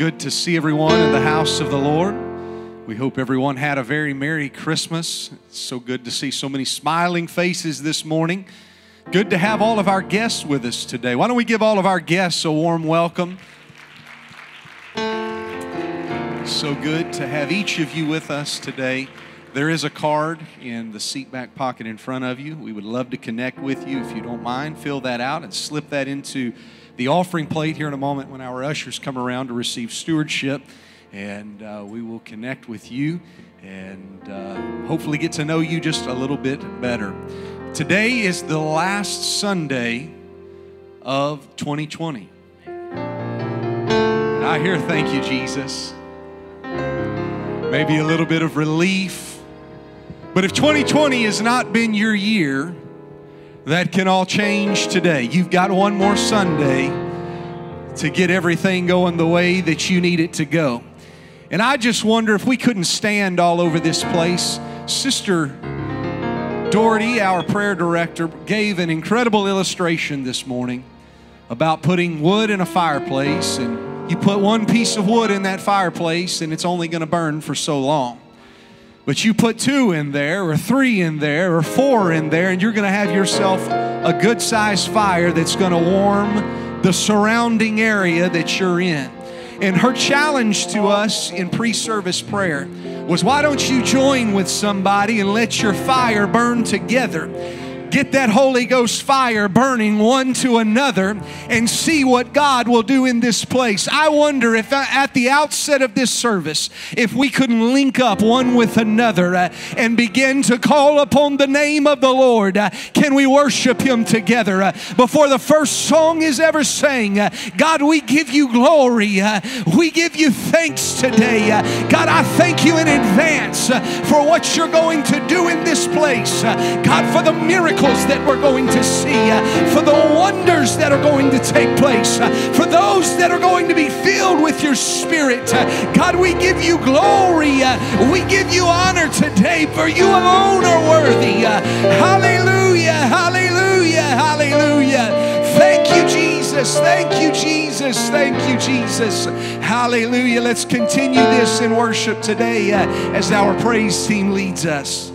good to see everyone in the house of the Lord. We hope everyone had a very Merry Christmas. It's so good to see so many smiling faces this morning. Good to have all of our guests with us today. Why don't we give all of our guests a warm welcome? So good to have each of you with us today. There is a card in the seat back pocket in front of you. We would love to connect with you. If you don't mind, fill that out and slip that into the offering plate here in a moment when our ushers come around to receive stewardship. And uh, we will connect with you and uh, hopefully get to know you just a little bit better. Today is the last Sunday of 2020. And I hear, thank you, Jesus. Maybe a little bit of relief but if 2020 has not been your year, that can all change today. You've got one more Sunday to get everything going the way that you need it to go. And I just wonder if we couldn't stand all over this place. Sister Doherty, our prayer director, gave an incredible illustration this morning about putting wood in a fireplace. And you put one piece of wood in that fireplace, and it's only going to burn for so long. But you put two in there, or three in there, or four in there, and you're going to have yourself a good sized fire that's going to warm the surrounding area that you're in. And her challenge to us in pre service prayer was why don't you join with somebody and let your fire burn together? Get that Holy Ghost fire burning one to another and see what God will do in this place. I wonder if uh, at the outset of this service, if we could link up one with another uh, and begin to call upon the name of the Lord. Uh, can we worship Him together? Before the first song is ever sang, God, we give you glory. We give you thanks today. God, I thank you in advance for what you're going to do in this place. God, for the miracle miracles that we're going to see, uh, for the wonders that are going to take place, uh, for those that are going to be filled with your spirit. Uh, God, we give you glory. We give you honor today, for you alone are worthy. Hallelujah, hallelujah, hallelujah. Thank you, Jesus. Thank you, Jesus. Thank you, Jesus. Hallelujah. Let's continue this in worship today uh, as our praise team leads us.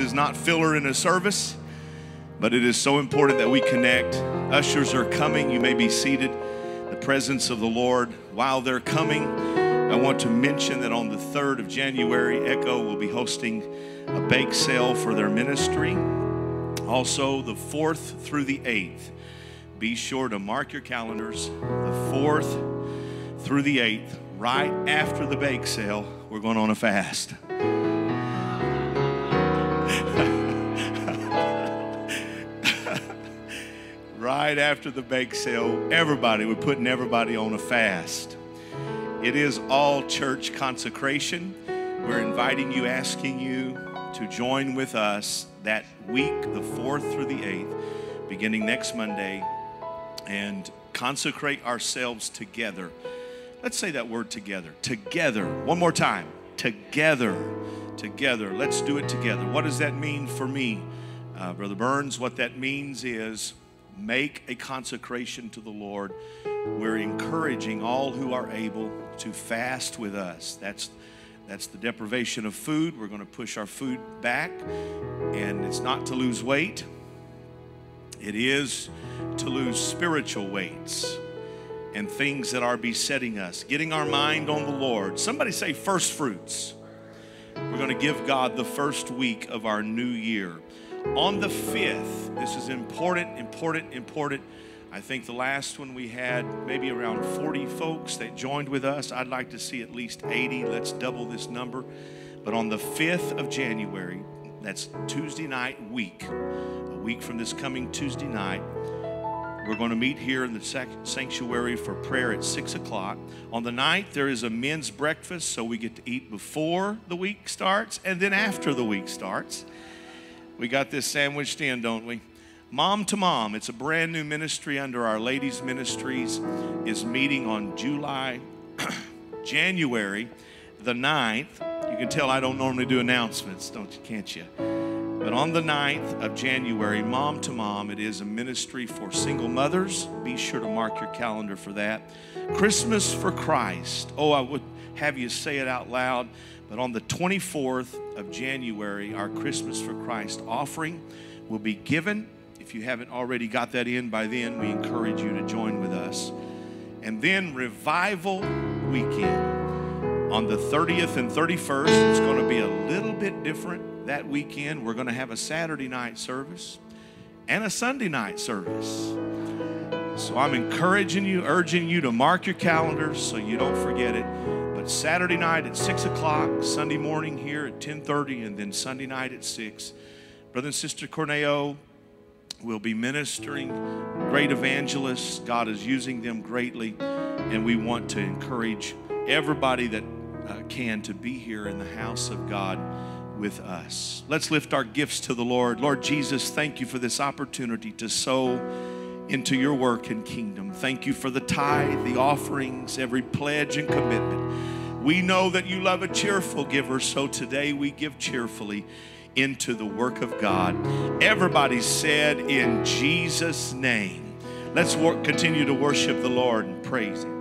Is not filler in a service, but it is so important that we connect. Ushers are coming. You may be seated. The presence of the Lord while they're coming. I want to mention that on the 3rd of January, Echo will be hosting a bake sale for their ministry. Also, the 4th through the 8th be sure to mark your calendars the 4th through the 8th, right after the bake sale. We're going on a fast. Right after the bake sale, everybody, we're putting everybody on a fast. It is all church consecration. We're inviting you, asking you to join with us that week, the 4th through the 8th, beginning next Monday and consecrate ourselves together. Let's say that word together. Together. One more time. Together. Together. Let's do it together. What does that mean for me, uh, Brother Burns? What that means is make a consecration to the Lord. We're encouraging all who are able to fast with us. That's that's the deprivation of food. We're going to push our food back, and it's not to lose weight. It is to lose spiritual weights and things that are besetting us, getting our mind on the Lord. Somebody say first fruits. We're going to give God the first week of our new year. On the 5th, this is important, important, important. I think the last one we had maybe around 40 folks that joined with us. I'd like to see at least 80. Let's double this number. But on the 5th of January, that's Tuesday night week, a week from this coming Tuesday night, we're going to meet here in the sanctuary for prayer at 6 o'clock. On the 9th, there is a men's breakfast, so we get to eat before the week starts and then after the week starts. We got this sandwiched in, don't we? Mom to Mom, it's a brand new ministry under Our Ladies Ministries, is meeting on July, January the 9th. You can tell I don't normally do announcements, don't you? Can't you? But on the 9th of January, Mom to Mom, it is a ministry for single mothers. Be sure to mark your calendar for that. Christmas for Christ. Oh, I would have you say it out loud. But on the 24th of January, our Christmas for Christ offering will be given. If you haven't already got that in by then, we encourage you to join with us. And then Revival Weekend on the 30th and 31st, it's going to be a little bit different that weekend, we're going to have a Saturday night service and a Sunday night service. So I'm encouraging you, urging you to mark your calendars so you don't forget it. But Saturday night at 6 o'clock, Sunday morning here at 10:30, and then Sunday night at 6. Brother and Sister Corneo will be ministering. Great evangelists. God is using them greatly. And we want to encourage everybody that uh, can to be here in the house of God with us. Let's lift our gifts to the Lord. Lord Jesus, thank you for this opportunity to sow into your work and kingdom. Thank you for the tithe, the offerings, every pledge and commitment. We know that you love a cheerful giver, so today we give cheerfully into the work of God. Everybody said, In Jesus' name. Let's work, continue to worship the Lord and praise Him.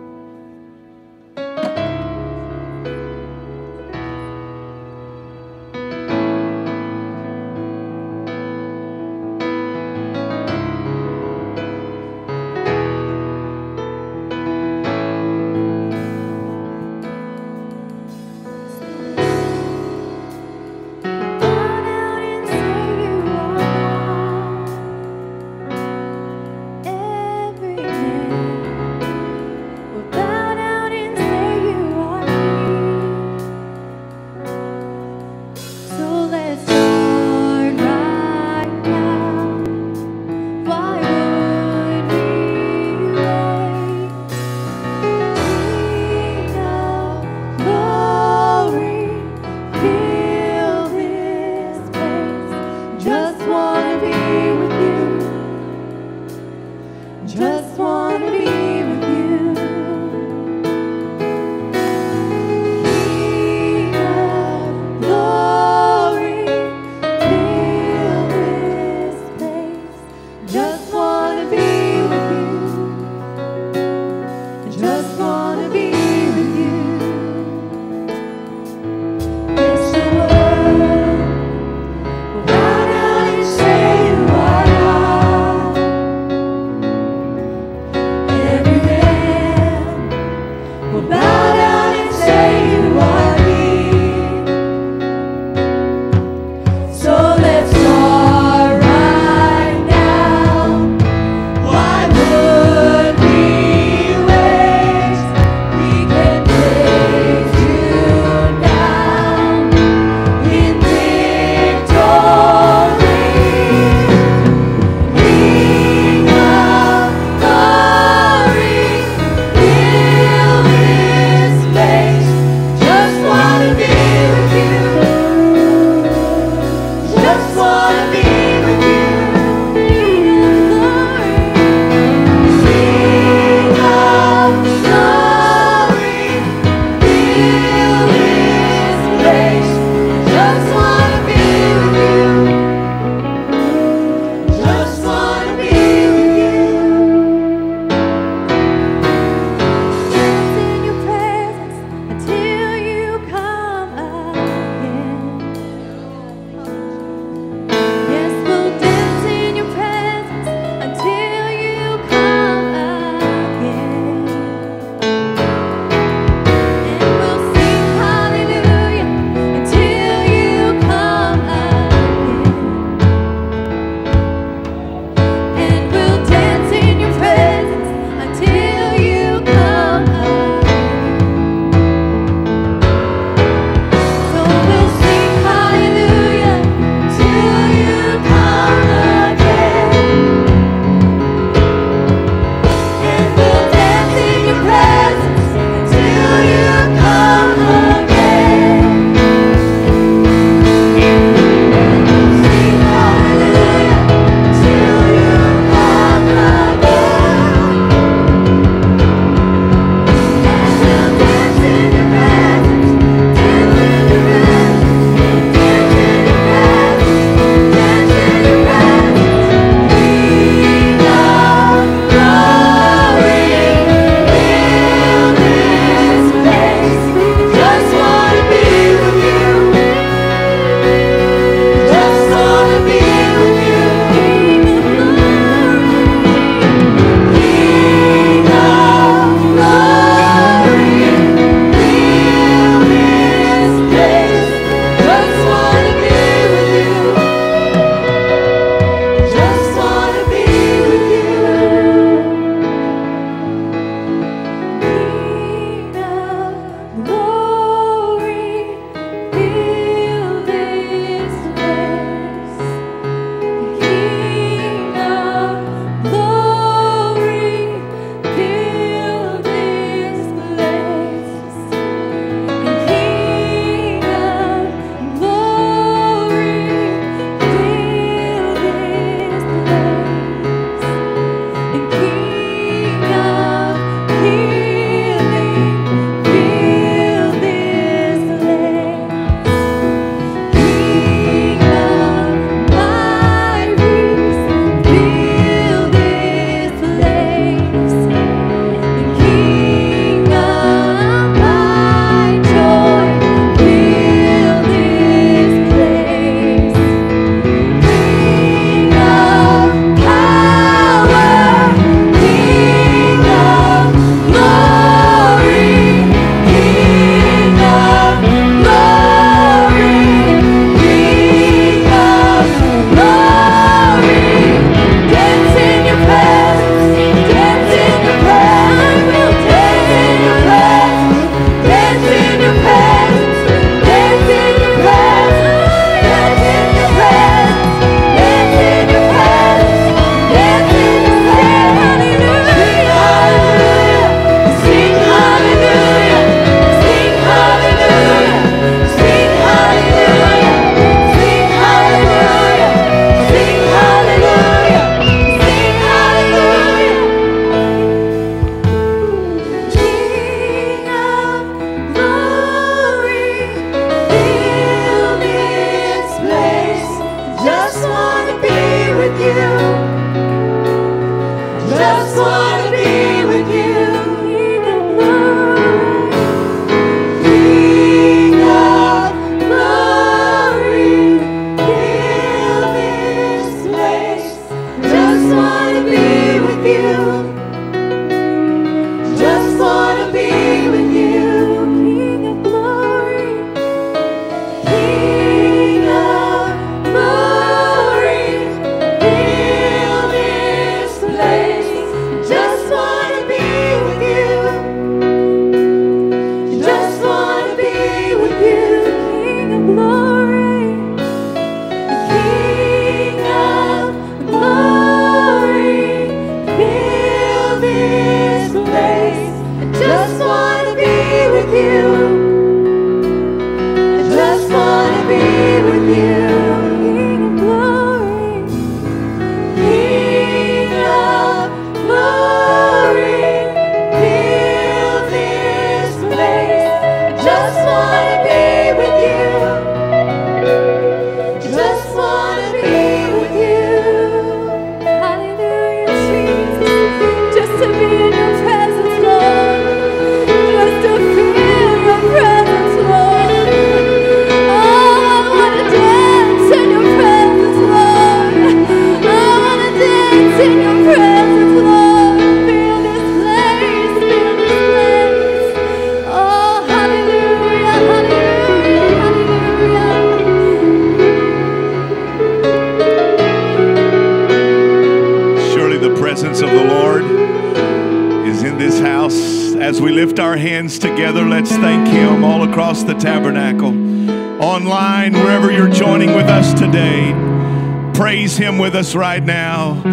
Right now.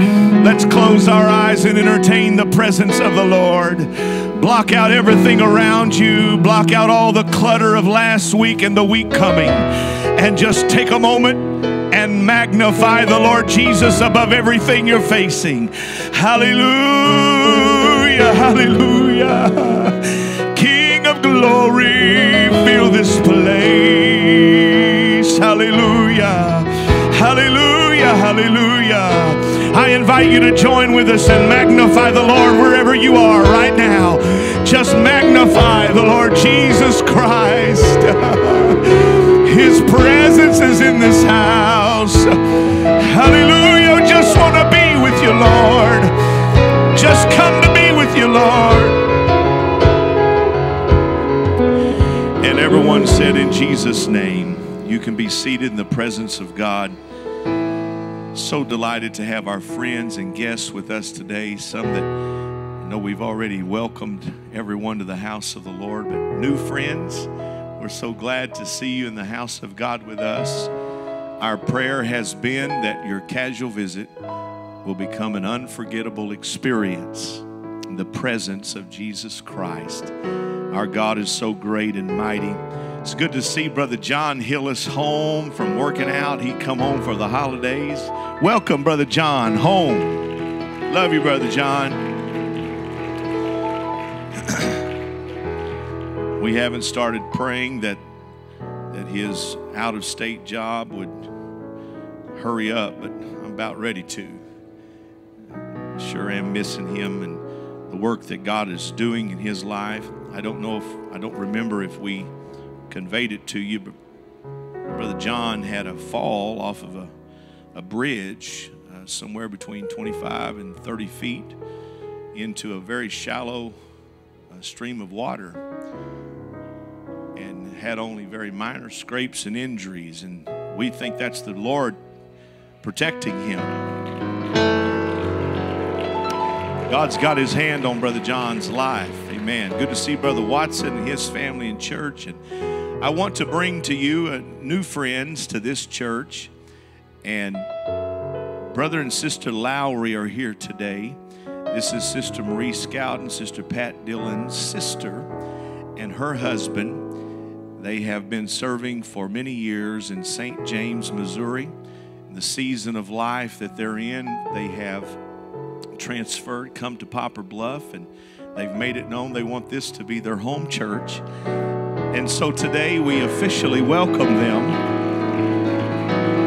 Let's close our eyes and entertain the presence of the Lord. Block out everything around you, block out all the clutter of last week and the week coming, and just take a moment and magnify the Lord Jesus above everything you're facing. Hallelujah, hallelujah. King of glory, fill this place. Hallelujah, hallelujah, hallelujah. I invite you to join with us and magnify the Lord wherever you are right now. Just magnify the Lord Jesus Christ. His presence is in this house. Hallelujah. Just want to be with you, Lord. Just come to be with you, Lord. And everyone said, In Jesus' name, you can be seated in the presence of God. So delighted to have our friends and guests with us today. Some that I know we've already welcomed everyone to the house of the Lord, but new friends, we're so glad to see you in the house of God with us. Our prayer has been that your casual visit will become an unforgettable experience in the presence of Jesus Christ. Our God is so great and mighty. It's good to see Brother John Hillis home from working out. He come home for the holidays. Welcome, Brother John, home. Love you, Brother John. we haven't started praying that that his out of state job would hurry up, but I'm about ready to. Sure am missing him and the work that God is doing in his life. I don't know if I don't remember if we conveyed it to you, Brother John had a fall off of a, a bridge uh, somewhere between 25 and 30 feet into a very shallow uh, stream of water and had only very minor scrapes and injuries. And we think that's the Lord protecting him. God's got his hand on Brother John's life. Amen. Good to see Brother Watson and his family in church. And I want to bring to you uh, new friends to this church. And Brother and Sister Lowry are here today. This is Sister Marie Scout and Sister Pat Dillon's sister and her husband. They have been serving for many years in St. James, Missouri. In the season of life that they're in, they have transferred, come to Poplar Bluff, and they've made it known they want this to be their home church. And so today we officially welcome them.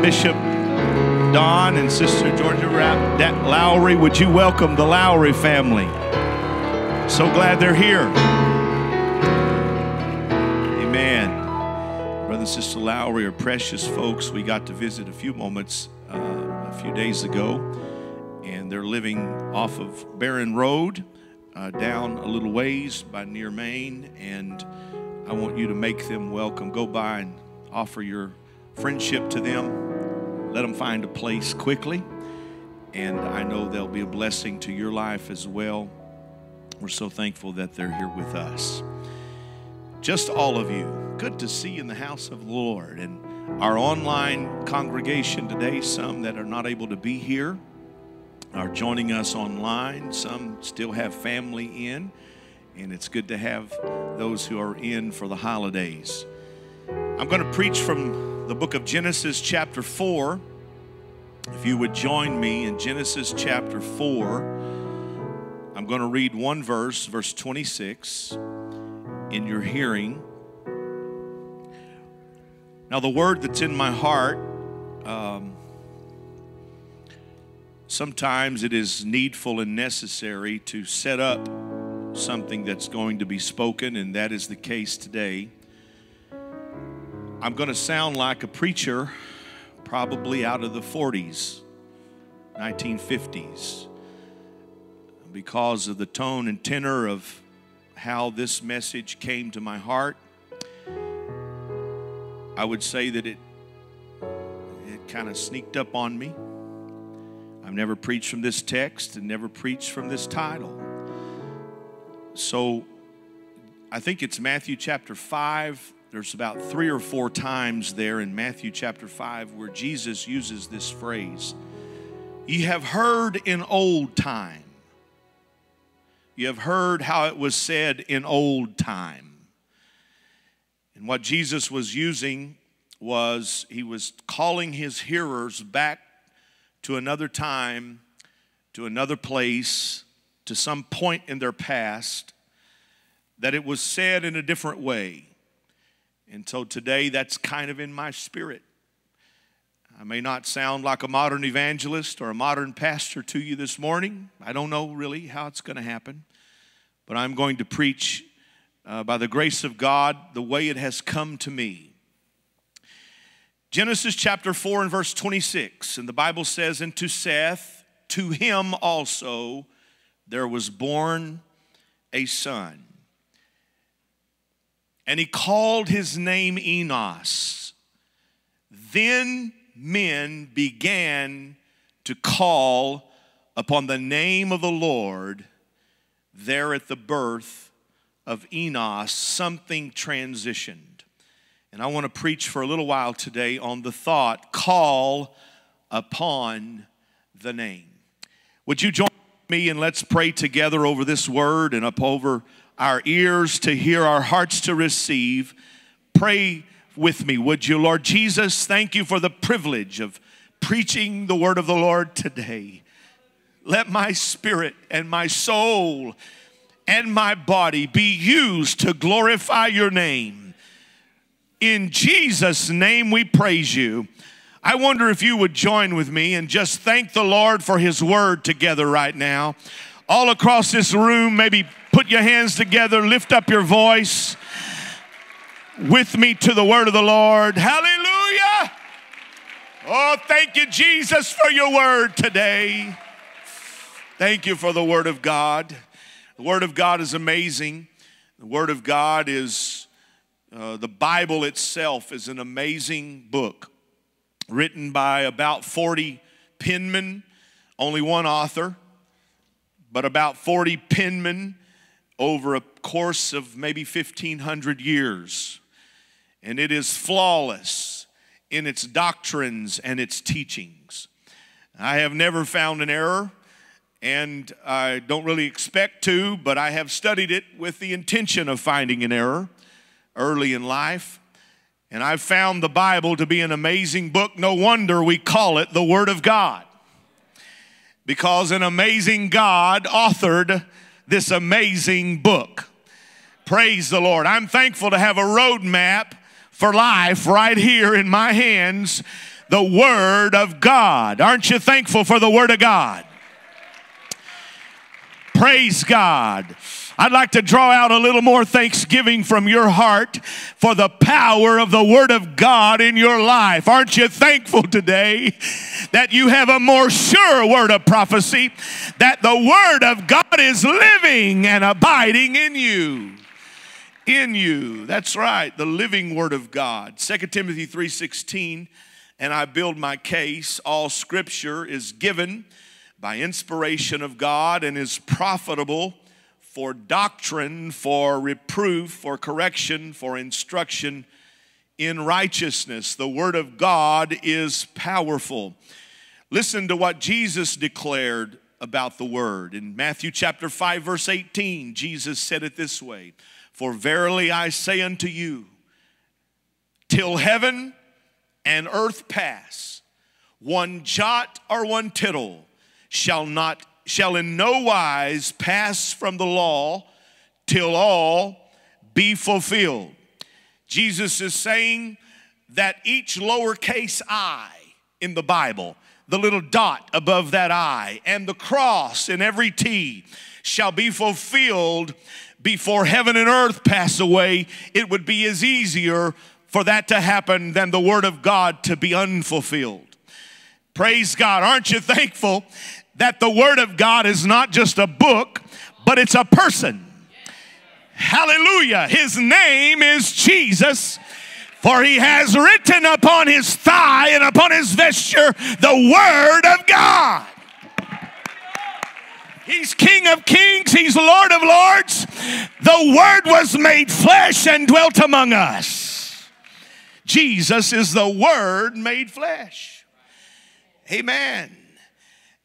Bishop Don and Sister Georgia Lowry, would you welcome the Lowry family? So glad they're here. Amen. Brother and Sister Lowry are precious folks. We got to visit a few moments, uh, a few days ago, and and they're living off of Barron Road, uh, down a little ways by near Maine, and I want you to make them welcome. Go by and offer your friendship to them. Let them find a place quickly, and I know they'll be a blessing to your life as well. We're so thankful that they're here with us. Just all of you, good to see you in the house of the Lord. And our online congregation today, some that are not able to be here, are joining us online. Some still have family in, and it's good to have those who are in for the holidays. I'm going to preach from the book of Genesis, chapter 4. If you would join me in Genesis chapter 4, I'm going to read one verse, verse 26, in your hearing. Now, the word that's in my heart, um, sometimes it is needful and necessary to set up something that's going to be spoken, and that is the case today. I'm going to sound like a preacher, probably out of the 40s, 1950s, because of the tone and tenor of how this message came to my heart. I would say that it it kind of sneaked up on me. I've never preached from this text and never preached from this title. So I think it's Matthew chapter 5. There's about three or four times there in Matthew chapter 5 where Jesus uses this phrase. Ye have heard in old time. You have heard how it was said in old time. And what Jesus was using was he was calling his hearers back to another time, to another place, to some point in their past, that it was said in a different way. And so today, that's kind of in my spirit. I may not sound like a modern evangelist or a modern pastor to you this morning. I don't know really how it's going to happen. But I'm going to preach uh, by the grace of God the way it has come to me. Genesis chapter 4 and verse 26, and the Bible says, And to Seth, to him also there was born a son. And he called his name Enos. Then men began to call upon the name of the Lord there at the birth of Enos, something transitioned. And I want to preach for a little while today on the thought call upon the name. Would you join me and let's pray together over this word and up over our ears to hear, our hearts to receive? Pray with me, would you, Lord Jesus? Thank you for the privilege of preaching the word of the Lord today. Let my spirit and my soul and my body be used to glorify your name. In Jesus' name we praise you. I wonder if you would join with me and just thank the Lord for his word together right now. All across this room, maybe put your hands together, lift up your voice with me to the word of the Lord. Hallelujah. Oh, thank you, Jesus, for your word today. Thank you for the word of God. The Word of God is amazing. The Word of God is, uh, the Bible itself is an amazing book written by about 40 penmen, only one author, but about 40 penmen over a course of maybe 1,500 years. And it is flawless in its doctrines and its teachings. I have never found an error and I don't really expect to, but I have studied it with the intention of finding an error early in life. And I've found the Bible to be an amazing book. No wonder we call it the Word of God. Because an amazing God authored this amazing book. Praise the Lord. I'm thankful to have a roadmap for life right here in my hands the Word of God. Aren't you thankful for the Word of God? Praise God. I'd like to draw out a little more thanksgiving from your heart for the power of the Word of God in your life. Aren't you thankful today that you have a more sure word of prophecy, that the Word of God is living and abiding in you? In you. That's right, the living Word of God. 2 Timothy 3:16, and I build my case, all scripture is given by inspiration of God and is profitable for doctrine, for reproof, for correction, for instruction in righteousness. The Word of God is powerful. Listen to what Jesus declared about the Word. In Matthew chapter 5, verse 18, Jesus said it this way For verily I say unto you, till heaven and earth pass, one jot or one tittle shall not shall in no wise pass from the law till all be fulfilled. Jesus is saying that each lowercase i in the Bible, the little dot above that I, and the cross in every T shall be fulfilled before heaven and earth pass away. It would be as easier for that to happen than the Word of God to be unfulfilled. Praise God. Aren't you thankful that the Word of God is not just a book, but it's a person. Hallelujah. His name is Jesus. For he has written upon his thigh and upon his vesture the Word of God. He's King of kings, He's Lord of lords. The Word was made flesh and dwelt among us. Jesus is the Word made flesh. Amen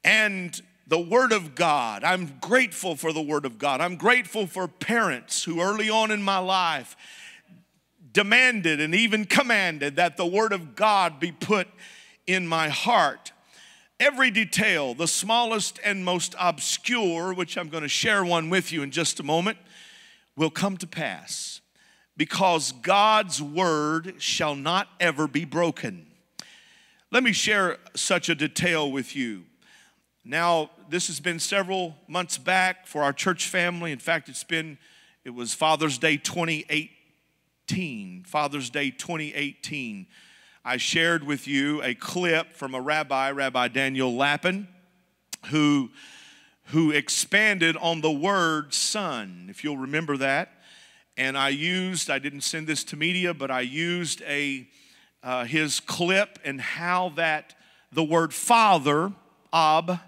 and the Word of God. I'm grateful for the Word of God. I'm grateful for parents who early on in my life demanded and even commanded that the Word of God be put in my heart. Every detail, the smallest and most obscure, which I'm going to share one with you in just a moment, will come to pass because God's Word shall not ever be broken. Let me share such a detail with you. Now, this has been several months back for our church family. In fact, it's been, it was Father's Day 2018. Father's Day 2018. I shared with you a clip from a rabbi, Rabbi Daniel Lapin, who, who expanded on the word son, if you'll remember that. And I used, I didn't send this to media, but I used a, uh, his clip and how that the word father, ab,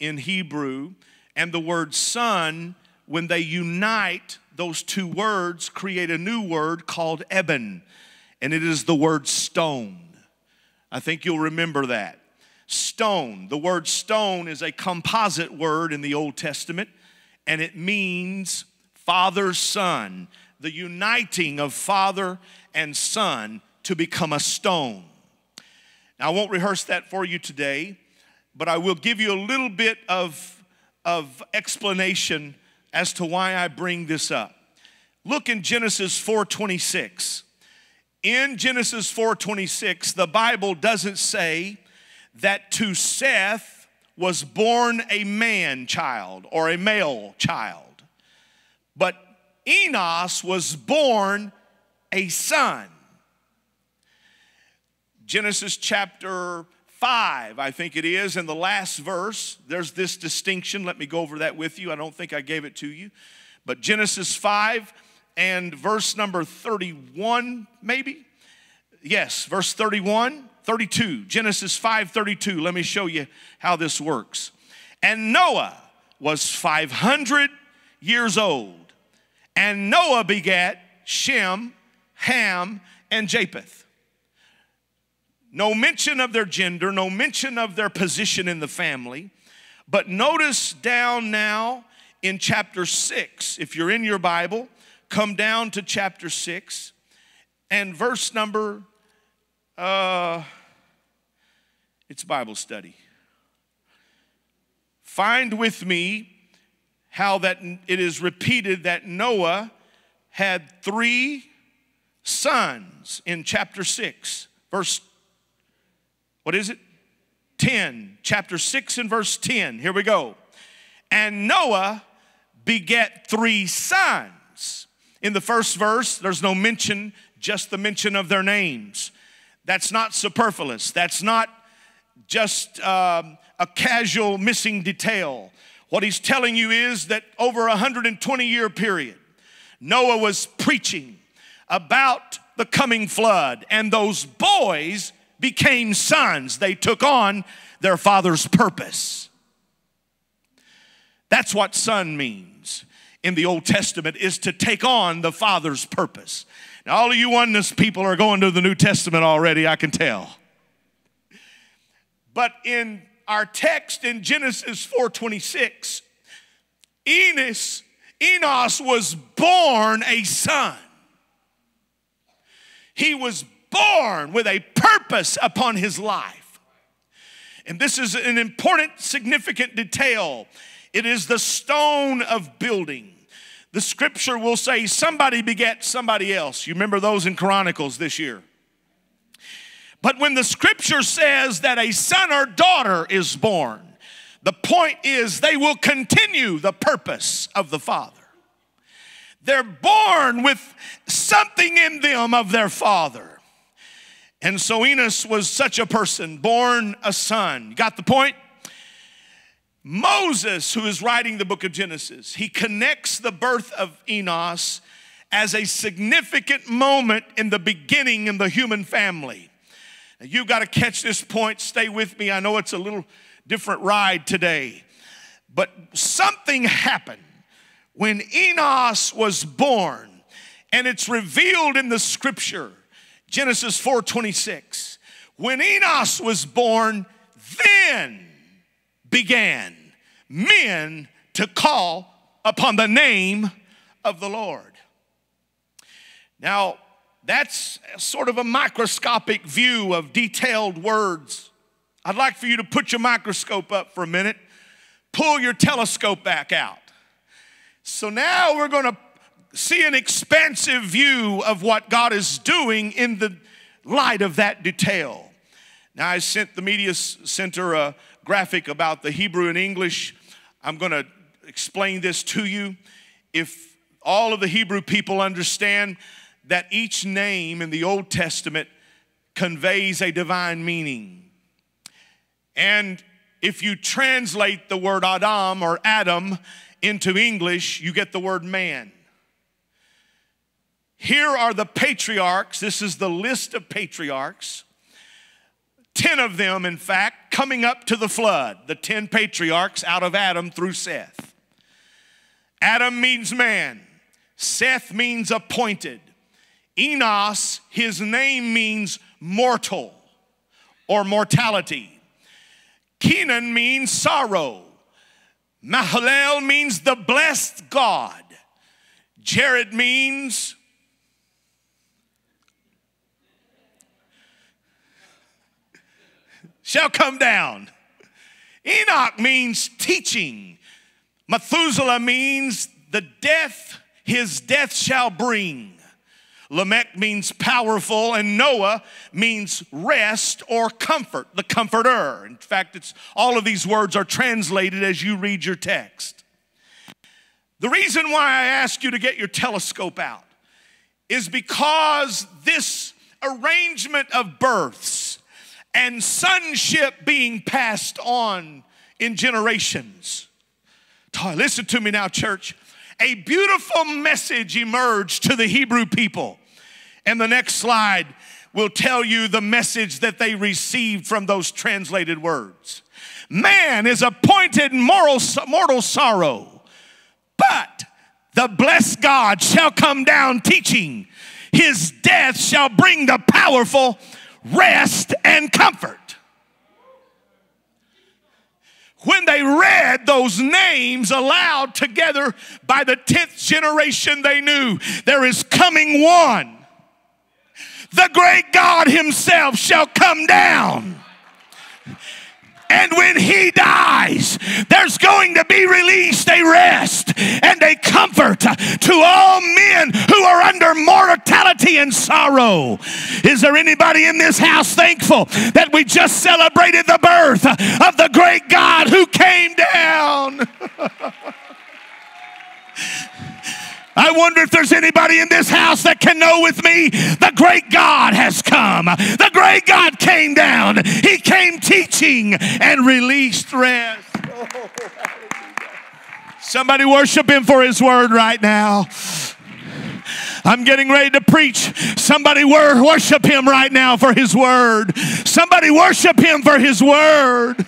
in Hebrew, and the word son, when they unite, those two words create a new word called eben, and it is the word stone. I think you'll remember that. Stone. The word stone is a composite word in the Old Testament, and it means father son, the uniting of father and son to become a stone. Now, I won't rehearse that for you today but I will give you a little bit of, of explanation as to why I bring this up. Look in Genesis 4:26. In Genesis 4:26, the Bible doesn't say that to Seth was born a man child or a male child. But Enos was born a son. Genesis chapter 5, I think it is, in the last verse, there's this distinction. Let me go over that with you. I don't think I gave it to you. But Genesis 5 and verse number 31, maybe? Yes, verse 31, 32. Genesis 5 32. Let me show you how this works. And Noah was 500 years old, and Noah begat Shem, Ham, and Japheth. No mention of their gender, no mention of their position in the family. But notice down now in chapter 6, if you're in your Bible, come down to chapter 6 and verse number, uh, it's Bible study. Find with me how that it is repeated that Noah had three sons in chapter 6, verse what is it? 10, chapter 6 and verse 10. Here we go. And Noah beget three sons. In the first verse, there's no mention, just the mention of their names. That's not superfluous. That's not just um, a casual missing detail. What he's telling you is that over a 120 year period, Noah was preaching about the coming flood, and those boys became sons. They took on their father's purpose. That's what son means in the Old Testament is to take on the father's purpose. Now all of you oneness people are going to the New Testament already, I can tell. But in our text in Genesis 4:26, Enos, Enos was born a son. He was born with a purpose upon his life. And this is an important, significant detail. It is the stone of building. The scripture will say somebody beget somebody else. You remember those in Chronicles this year. But when the scripture says that a son or daughter is born, the point is they will continue the purpose of the Father. They're born with something in them of their father. And so Enos was such a person, born a son. Got the point? Moses, who is writing the book of Genesis, he connects the birth of Enos as a significant moment in the beginning in the human family. Now, you've got to catch this point. Stay with me. I know it's a little different ride today. But something happened when Enos was born, and it's revealed in the scripture, Genesis 4:26. When Enos was born, then began men to call upon the name of the Lord. Now, that's sort of a microscopic view of detailed words. I'd like for you to put your microscope up for a minute, pull your telescope back out. So now we're going to see an expansive view of what God is doing in the light of that detail. Now, I sent the Media Center a graphic about the Hebrew and English. I'm going to explain this to you. If all of the Hebrew people understand that each name in the Old Testament conveys a divine meaning. And if you translate the word Adam or Adam into English, you get the word man. Here are the patriarchs. This is the list of patriarchs. 10 of them, in fact, coming up to the flood. The 10 patriarchs out of Adam through Seth. Adam means man, Seth means appointed. Enos, his name means mortal or mortality. Kenan means sorrow. Mahalalel means the blessed God. Jared means shall come down. Enoch means teaching. Methuselah means the death his death shall bring. Lamech means powerful, and Noah means rest or comfort, the comforter. In fact, it's all of these words are translated as you read your text. The reason why I ask you to get your telescope out is because this arrangement of births and sonship being passed on in generations. Listen to me now, church a beautiful message emerged to the Hebrew people. And the next slide will tell you the message that they received from those translated words. Man is appointed moral, mortal sorrow, but the blessed God shall come down teaching. His death shall bring the powerful rest and comfort. when they read those names aloud together by the 10th generation, they knew there is coming one. The great God Himself shall come down. And when he dies, there's going to be released a rest and a comfort to all men who are under mortality and sorrow. Is there anybody in this house thankful that we just celebrated the birth of the great God who came down? wonder if there's anybody in this house that can know with me the great God has come. The great God came down. He came teaching and released rest. Somebody worship him for his word right now. I'm getting ready to preach. Somebody worship him right now for his word. Somebody worship him for his word.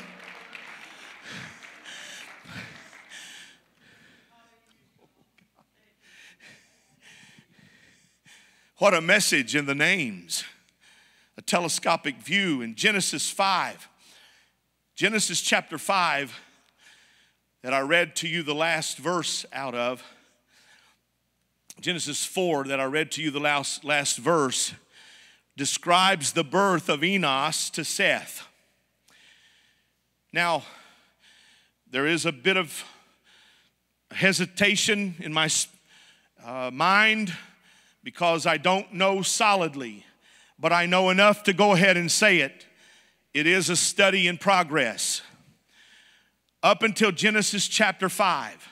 What a message in the names. A telescopic view in Genesis 5. Genesis chapter 5, that I read to you the last verse out of. Genesis 4, that I read to you the last, last verse, describes the birth of Enos to Seth. Now, there is a bit of hesitation in my uh, mind because I don't know solidly, but I know enough to go ahead and say it. It is a study in progress. Up until Genesis chapter 5,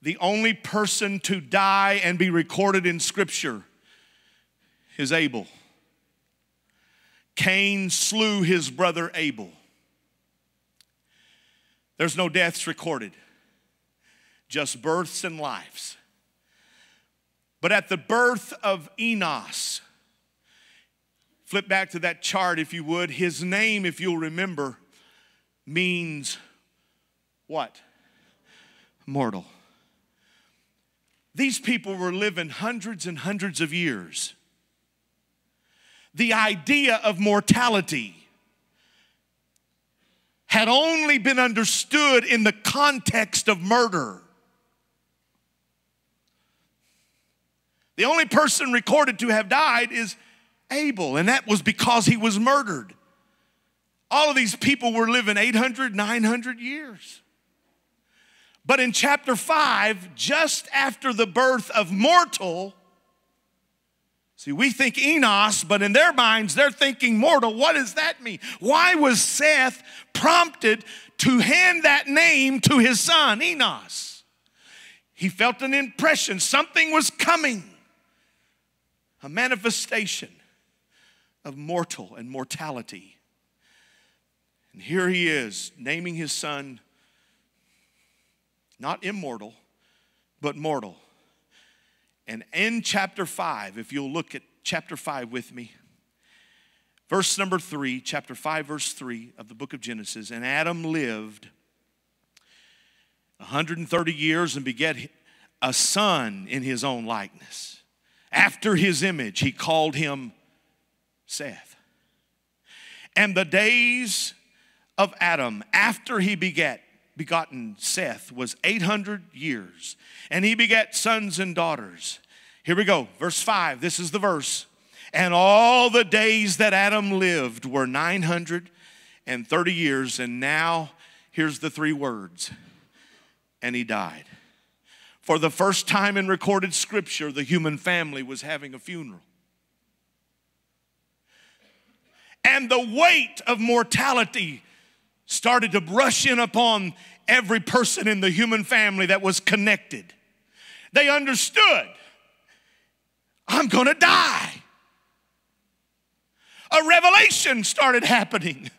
the only person to die and be recorded in Scripture is Abel. Cain slew his brother Abel. There's no deaths recorded, just births and lives. But at the birth of Enos, flip back to that chart if you would. His name, if you'll remember, means what? Mortal. These people were living hundreds and hundreds of years. The idea of mortality had only been understood in the context of murder. The only person recorded to have died is Abel, and that was because he was murdered. All of these people were living 800, 900 years. But in chapter 5, just after the birth of mortal, see, we think Enos, but in their minds, they're thinking mortal. What does that mean? Why was Seth prompted to hand that name to his son, Enos? He felt an impression, something was coming a manifestation of mortal and mortality. And here he is naming his son not immortal, but mortal. And in chapter 5, if you'll look at chapter 5 with me, verse number 3, chapter 5, verse 3 of the book of Genesis, and Adam lived 130 years and begat a son in his own likeness after his image, he called him Seth. And the days of Adam after he begat begotten Seth was 800 years, and he begat sons and daughters. Here we go, verse 5. This is the verse. And all the days that Adam lived were 930 years, and now here's the three words and he died. For the first time in recorded scripture, the human family was having a funeral. And the weight of mortality started to brush in upon every person in the human family that was connected. They understood I'm gonna die. A revelation started happening.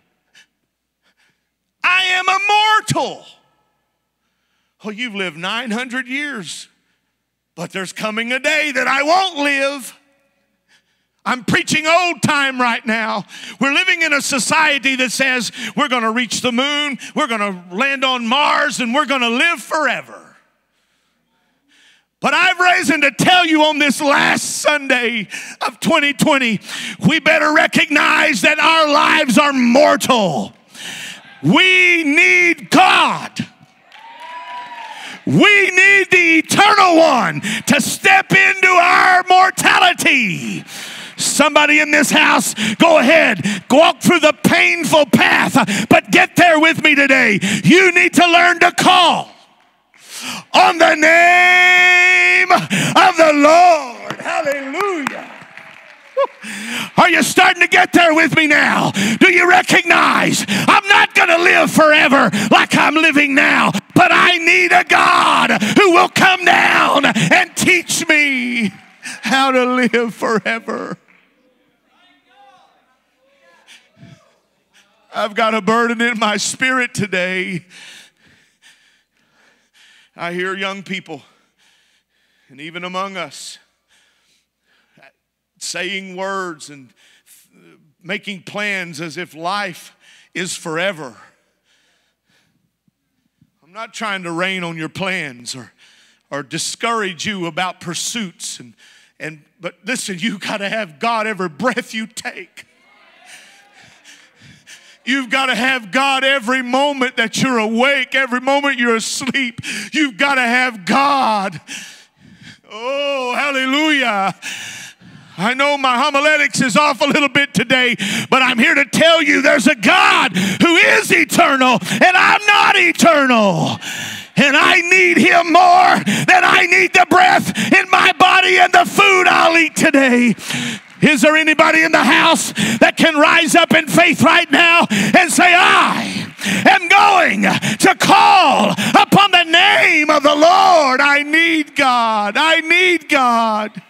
I am immortal. Oh, you've lived 900 years, but there's coming a day that I won't live. I'm preaching old time right now. We're living in a society that says we're going to reach the moon, we're going to land on Mars, and we're going to live forever. But I've risen to tell you on this last Sunday of 2020, we better recognize that our lives are mortal. We need God. We need the eternal one to step into our mortality. Somebody in this house, go ahead, walk through the painful path, but get there with me today. You need to learn to call on the name of the Lord. Hallelujah. Are you starting to get there with me now? Do you recognize I'm not going to live forever like I'm living now, but I need a God who will come down and teach me how to live forever. I've got a burden in my spirit today. I hear young people, and even among us, saying words and making plans as if life is forever. I'm not trying to rain on your plans or, or discourage you about pursuits and, and but listen, you got to have God every breath you take. You've got to have God every moment that you're awake, every moment you're asleep. You've got to have God. Oh, hallelujah. I know my homiletics is off a little bit today, but I'm here to tell you there's a God who is eternal, and I'm not eternal. And I need him more than I need the breath in my body and the food I'll eat today. Is there anybody in the house that can rise up in faith right now and say, I am going to call upon the name of the Lord? I need God. I need God.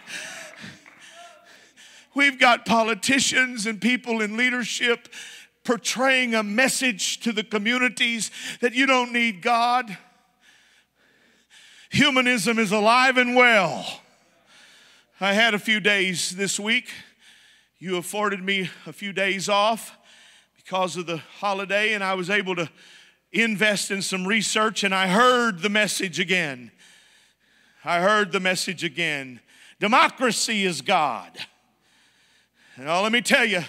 We've got politicians and people in leadership portraying a message to the communities that you don't need God. Humanism is alive and well. I had a few days this week. You afforded me a few days off because of the holiday, and I was able to invest in some research, and I heard the message again. I heard the message again. Democracy is God. Now let me tell you,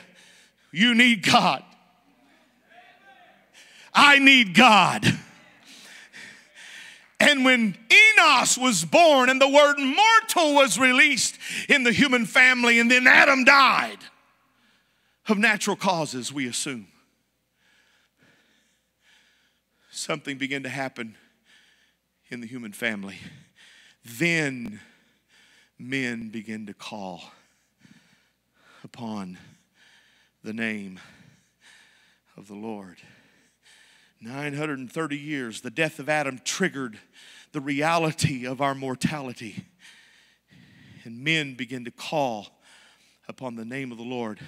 you need God. I need God. And when Enos was born and the word mortal was released in the human family, and then Adam died of natural causes, we assume, something began to happen in the human family. Then men began to call upon the name of the Lord. 930 years, the death of Adam triggered the reality of our mortality. And men begin to call upon the name of the Lord.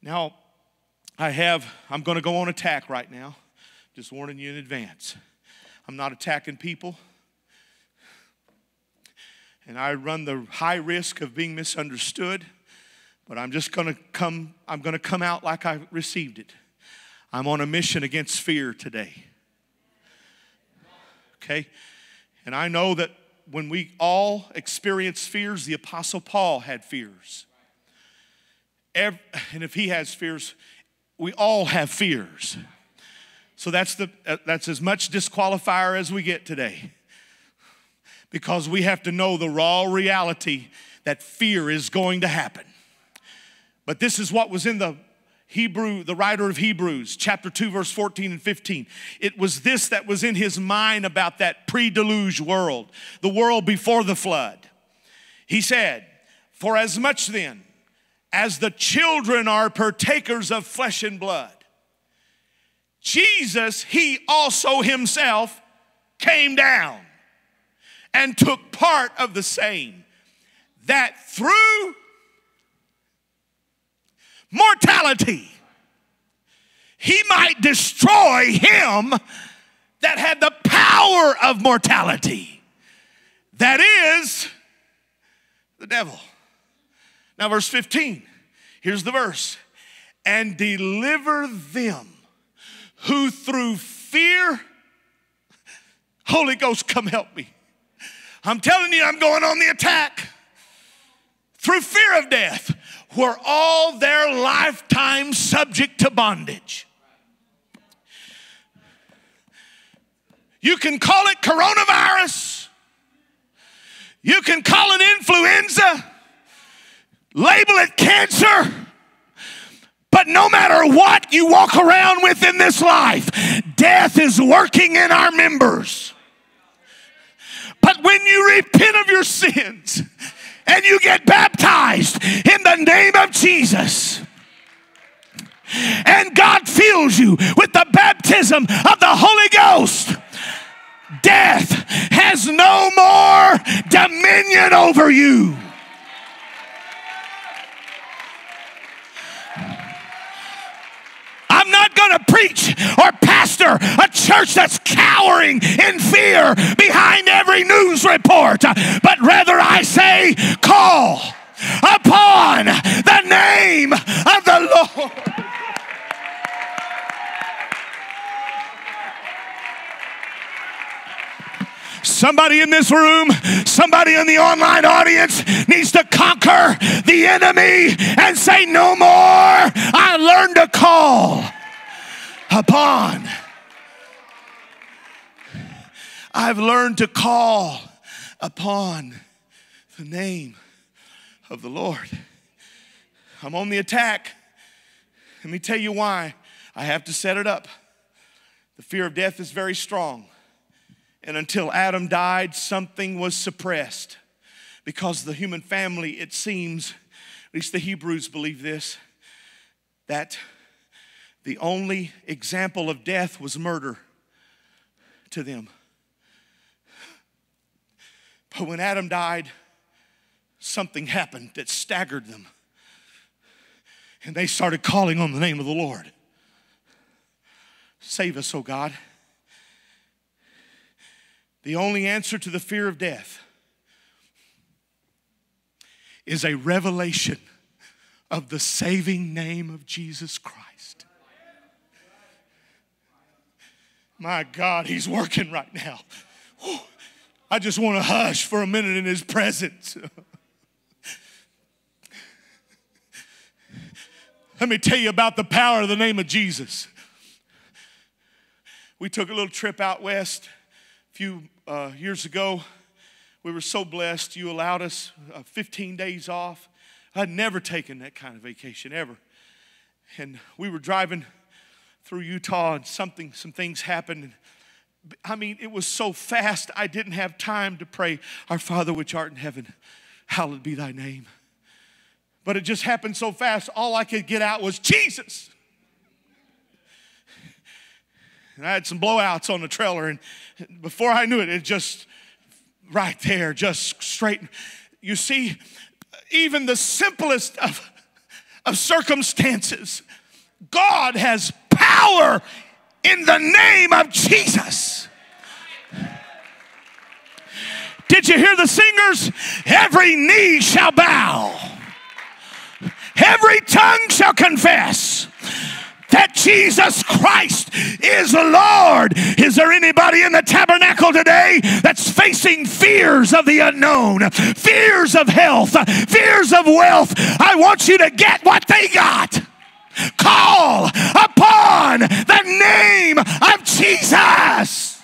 Now, I have, I'm going to go on attack right now. Just warning you in advance. I'm not attacking people. And I run the high risk of being misunderstood, but I'm just going to come I'm going to come out like I received it. I'm on a mission against fear today. Okay? And I know that when we all experience fears, the Apostle Paul had fears. Every, and if he has fears, we all have fears. So that's, the, uh, that's as much disqualifier as we get today. Because we have to know the raw reality that fear is going to happen. But this is what was in the Hebrew, the writer of Hebrews, chapter 2, verse 14 and 15. It was this that was in his mind about that pre deluge world, the world before the flood. He said, For as much then as the children are partakers of flesh and blood, Jesus, he also himself came down and took part of the same, that through mortality, he might destroy him that had the power of mortality. That is the devil. Now, verse 15, here's the verse and deliver them who through fear, Holy Ghost, come help me. I'm telling you, I'm going on the attack through fear of death were all their lifetime subject to bondage. You can call it coronavirus. You can call it influenza. Label it cancer. But no matter what you walk around with in this life, death is working in our members. But when you repent of your sins and you get baptized in the name of Jesus. And God fills you with the baptism of the Holy Ghost. Death has no more dominion over you. I'm not going to preach or pastor a church that's cowering in fear behind every news report, but rather I say, call upon the name of the Lord. Somebody in this room, somebody in the online audience needs to conquer the enemy and say, No more. I learned to call upon. I've learned to call upon the name of the Lord. I'm on the attack. Let me tell you why. I have to set it up. The fear of death is very strong. And until Adam died, something was suppressed because the human family, it seems, at least the Hebrews believe this, that the only example of death was murder to them. But when Adam died, something happened that staggered them. And they started calling on the name of the Lord. Save us, oh God. The only answer to the fear of death is a revelation of the saving name of Jesus Christ. My God, He's working right now. I just want to hush for a minute in His presence. Let me tell you about the power of the name of Jesus. We took a little trip out west few uh, years ago. We were so blessed. You allowed us uh, 15 days off. I'd never taken that kind of vacation ever. And we were driving through Utah, and something, some things happened. And, I mean, it was so fast, I didn't have time to pray, Our Father which art in heaven, hallowed be thy name. But it just happened so fast, all I could get out was Jesus. And I had some blowouts on the trailer, and before I knew it, it just right there, just straight. You see, even the simplest of, of circumstances, God has power in the name of Jesus. Did you hear the singers? Every knee shall bow, every tongue shall confess that Jesus Christ is Lord. Is there anybody in the tabernacle today that's facing fears of the unknown, fears of health, fears of wealth? I want you to get what they got. Call upon the name of Jesus.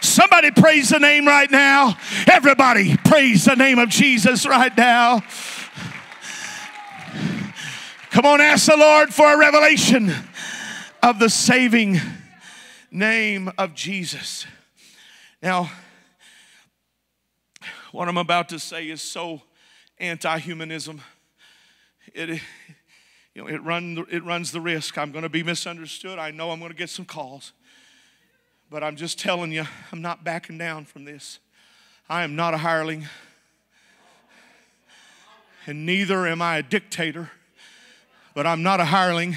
Somebody praise the name right now. Everybody praise the name of Jesus right now. Come on, ask the Lord for a revelation of the saving name of Jesus. Now, what I'm about to say is so anti-humanism. It, you know, it, run, it runs the risk. I'm going to be misunderstood. I know I'm going to get some calls. But I'm just telling you, I'm not backing down from this. I am not a hireling. And neither am I a dictator but I'm not a hireling.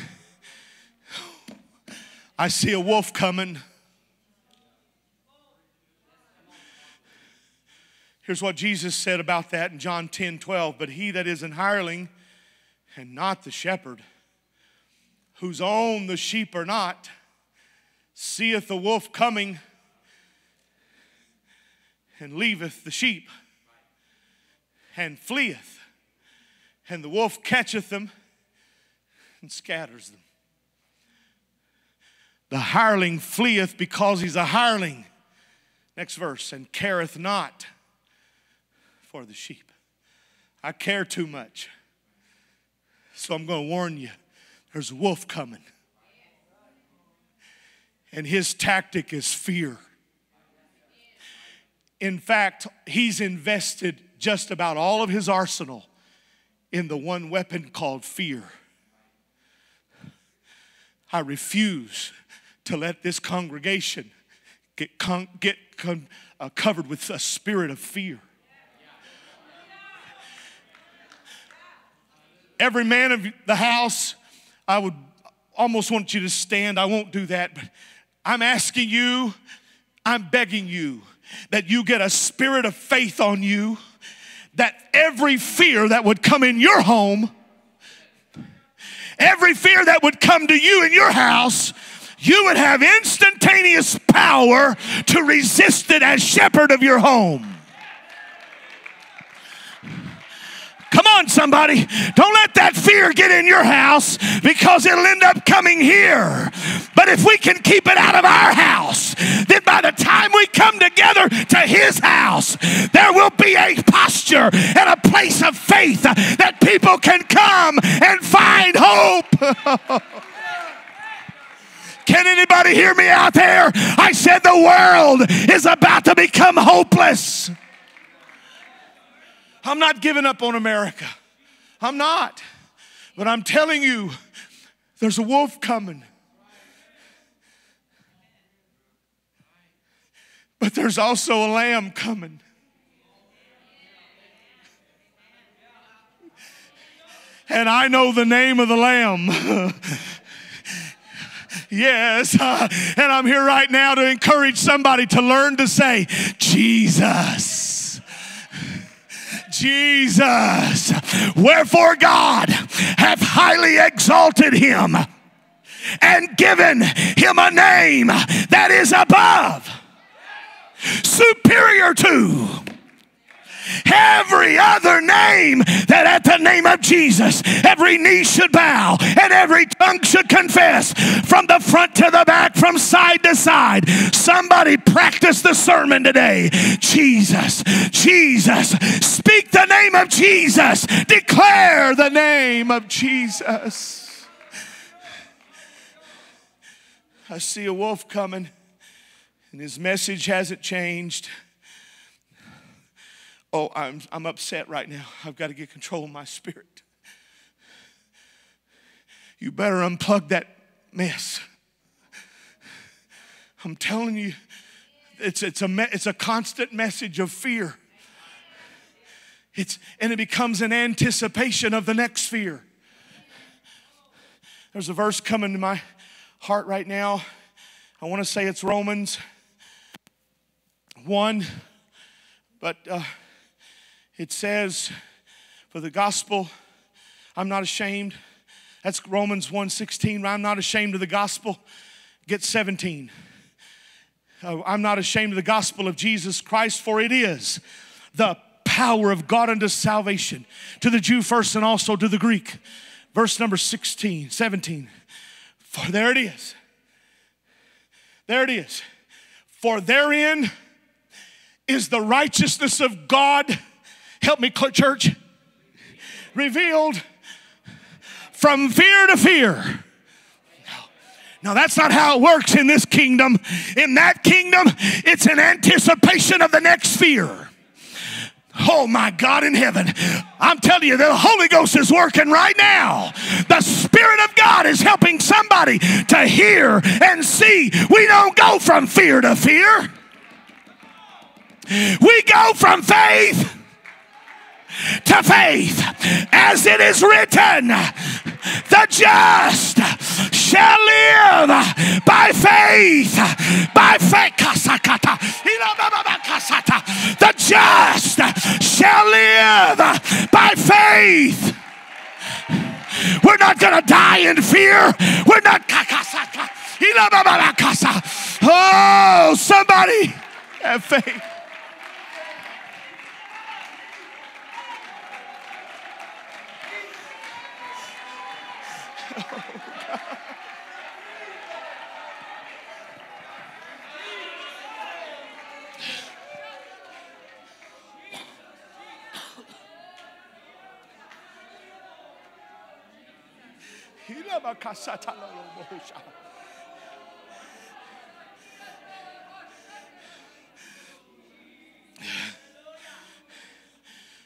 I see a wolf coming. Here's what Jesus said about that in John 10 12. But he that is an hireling and not the shepherd, whose own the sheep are not, seeth the wolf coming and leaveth the sheep and fleeth. And the wolf catcheth them and scatters them. The hireling fleeth because he's a hireling. Next verse, and careth not for the sheep. I care too much. So I'm going to warn you there's a wolf coming. And his tactic is fear. In fact, he's invested just about all of his arsenal in the one weapon called fear. I refuse to let this congregation get, con- get con- uh, covered with a spirit of fear. Every man of the house, I would almost want you to stand. I won't do that, but I'm asking you, I'm begging you that you get a spirit of faith on you, that every fear that would come in your home, every fear that would come to you in your house, you would have instantaneous power to resist it as shepherd of your home. Come on, somebody. Don't let that fear get in your house because it'll end up coming here. But if we can keep it out of our house, then by the time we come together to His house, there will be a posture and a place of faith that people can come and find hope. Can anybody hear me out there? I said the world is about to become hopeless. I'm not giving up on America. I'm not. But I'm telling you, there's a wolf coming. But there's also a lamb coming. And I know the name of the lamb. Yes. Uh, and I'm here right now to encourage somebody to learn to say, Jesus. Jesus. Wherefore God hath highly exalted him and given him a name that is above, superior to every other name that at the name of Jesus every knee should bow and every tongue should confess from the front to the back from side to side. Somebody practice the sermon today. Jesus Jesus speak the name of Jesus. Declare the name of Jesus. I see a wolf coming and his message hasn't changed Oh, I'm, I'm upset right now. I've got to get control of my spirit. You better unplug that mess. I'm telling you, it's, it's, a, me- it's a constant message of fear. It's, and it becomes an anticipation of the next fear. There's a verse coming to my heart right now. I want to say it's Romans 1, but uh, it says, For the gospel, I'm not ashamed. That's Romans 1 16. I'm not ashamed of the gospel. Get 17. Uh, I'm not ashamed of the gospel of Jesus Christ, for it is the power of God unto salvation to the Jew first and also to the Greek. Verse number 16, 17. For there it is. There it is. For therein is the righteousness of God. Help me, church. Revealed from fear to fear. Now, that's not how it works in this kingdom. In that kingdom, it's an anticipation of the next fear. Oh my God in heaven. I'm telling you, the Holy Ghost is working right now. The Spirit of God is helping somebody to hear and see. We don't go from fear to fear, we go from faith to faith. As it is written, the just shall live by faith. By faith. The just shall live by faith. We're not going to die in fear. We're not. Oh, somebody have faith. A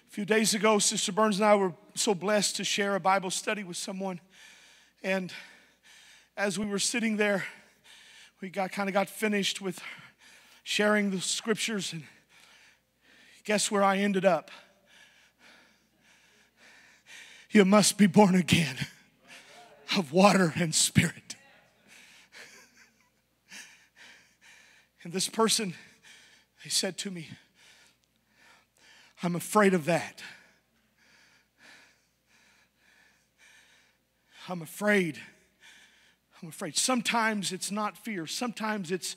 few days ago, Sister Burns and I were so blessed to share a Bible study with someone. And as we were sitting there, we got kind of got finished with sharing the scriptures and guess where I ended up? You must be born again of water and spirit. And this person, they said to me, I'm afraid of that. I'm afraid. I'm afraid. Sometimes it's not fear, sometimes it's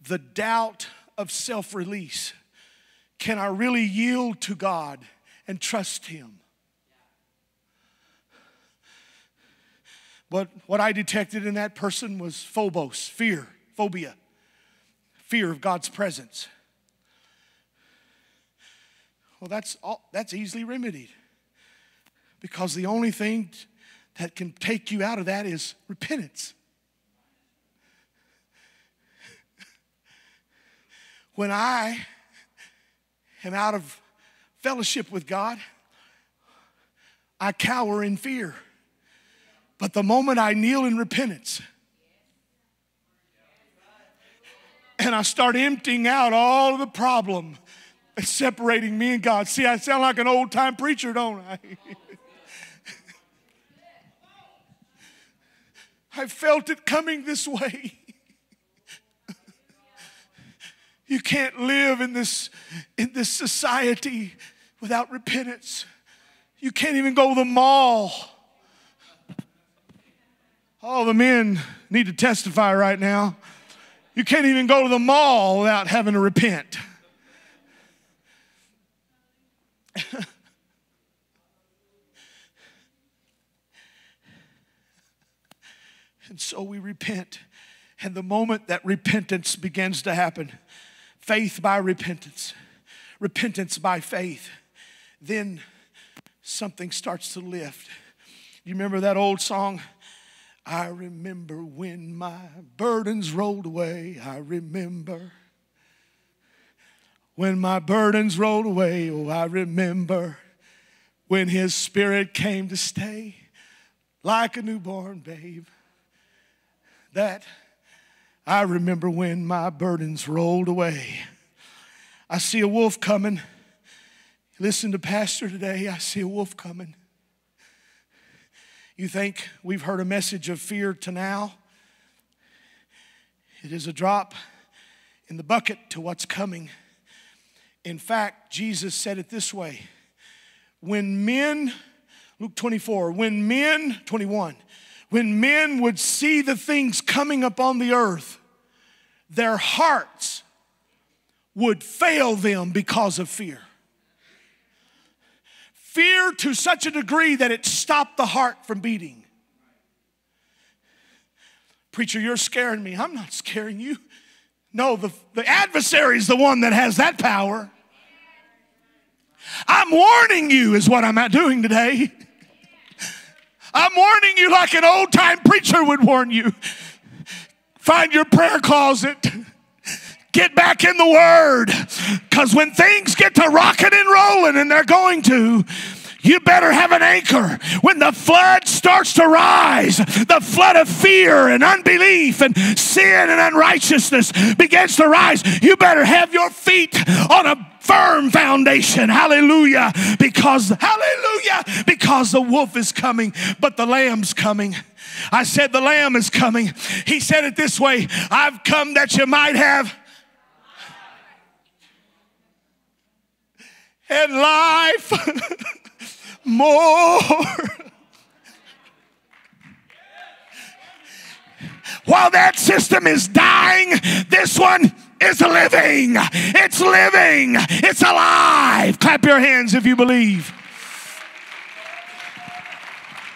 the doubt of self release. Can I really yield to God and trust Him? But what I detected in that person was phobos, fear, phobia, fear of God's presence. Well, that's, all, that's easily remedied because the only thing that can take you out of that is repentance. when I am out of fellowship with God, I cower in fear. But the moment I kneel in repentance and I start emptying out all of the problem that's separating me and God. See, I sound like an old time preacher, don't I? I felt it coming this way. You can't live in this, in this society without repentance. You can't even go to the mall all the men need to testify right now. You can't even go to the mall without having to repent. and so we repent. And the moment that repentance begins to happen, faith by repentance, repentance by faith, then something starts to lift. You remember that old song? I remember when my burdens rolled away. I remember when my burdens rolled away. Oh, I remember when his spirit came to stay like a newborn babe. That I remember when my burdens rolled away. I see a wolf coming. Listen to Pastor today. I see a wolf coming. You think we've heard a message of fear to now? It is a drop in the bucket to what's coming. In fact, Jesus said it this way when men, Luke 24, when men, 21, when men would see the things coming upon the earth, their hearts would fail them because of fear. Fear to such a degree that it stopped the heart from beating. Preacher, you're scaring me. I'm not scaring you. No, the, the adversary is the one that has that power. I'm warning you, is what I'm doing today. I'm warning you like an old time preacher would warn you. Find your prayer closet. Get back in the Word. Because when things get to rocking and rolling, and they're going to, you better have an anchor. When the flood starts to rise, the flood of fear and unbelief and sin and unrighteousness begins to rise, you better have your feet on a firm foundation. Hallelujah. Because, hallelujah, because the wolf is coming, but the lamb's coming. I said, The lamb is coming. He said it this way I've come that you might have and life more. While that system is dying, this one is living. It's living. It's alive. Clap your hands if you believe.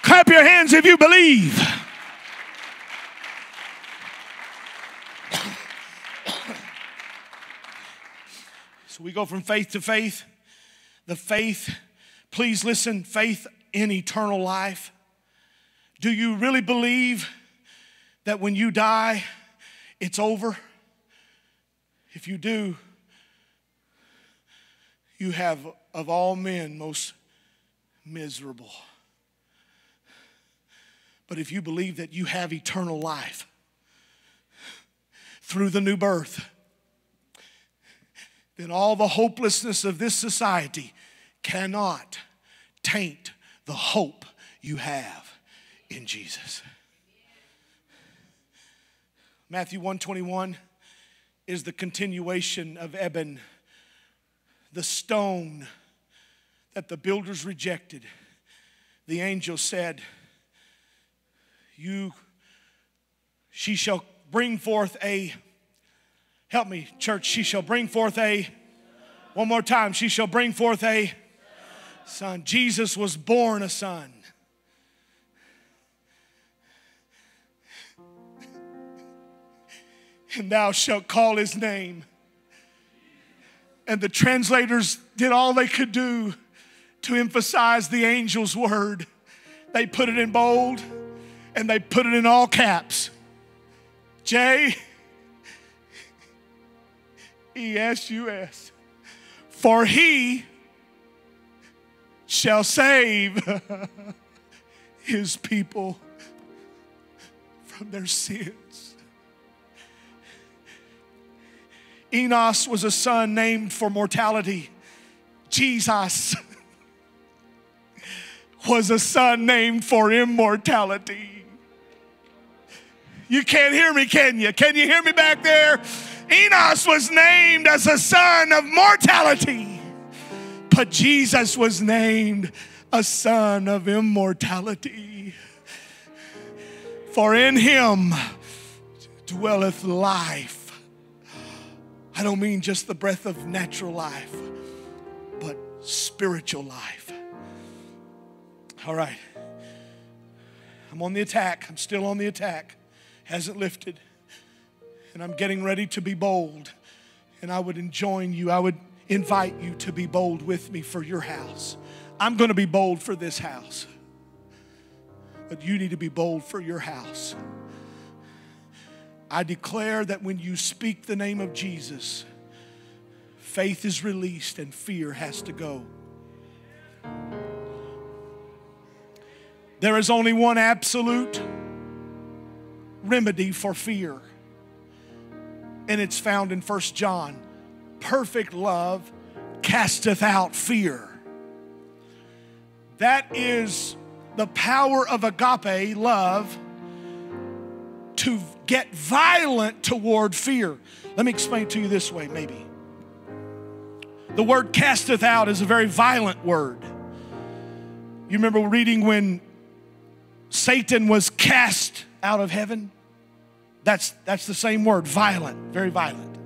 Clap your hands if you believe. So we go from faith to faith the faith, please listen, faith in eternal life. Do you really believe that when you die, it's over? If you do, you have of all men most miserable. But if you believe that you have eternal life, through the new birth, then all the hopelessness of this society cannot taint the hope you have in Jesus. Matthew 121 is the continuation of Eben, the stone that the builders rejected. The angel said, You she shall bring forth a help me, church, she shall bring forth a one more time, she shall bring forth a son. Jesus was born a son. and thou shalt call his name. And the translators did all they could do to emphasize the angel's word. They put it in bold and they put it in all caps. J E S U S. For he shall save his people from their sins. Enos was a son named for mortality. Jesus was a son named for immortality. You can't hear me, can you? Can you hear me back there? Enos was named as a son of mortality, but Jesus was named a son of immortality. For in him dwelleth life I don't mean just the breath of natural life, but spiritual life. All right. I'm on the attack. I'm still on the attack. Hasn't lifted. And I'm getting ready to be bold. And I would enjoin you, I would invite you to be bold with me for your house. I'm going to be bold for this house. But you need to be bold for your house. I declare that when you speak the name of Jesus, faith is released and fear has to go. There is only one absolute remedy for fear, and it's found in 1 John. Perfect love casteth out fear. That is the power of agape love to get violent toward fear. Let me explain to you this way, maybe. The word casteth out is a very violent word. You remember reading when Satan was cast out of heaven? That's, that's the same word, violent, very violent.